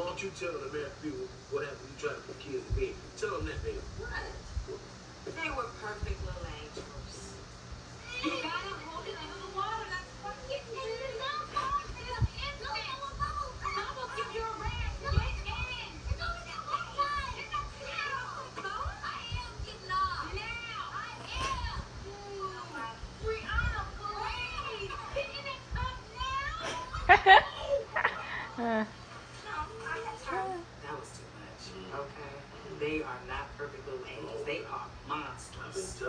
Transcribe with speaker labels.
Speaker 1: Why don't you tell the Matthew what happened when you tried to put kids in bed? Tell them that, baby.
Speaker 2: What? They were perfect little angels. You gotta hold it under the water. That's what you do. Bubbles They are not perfect little angels. They are monsters.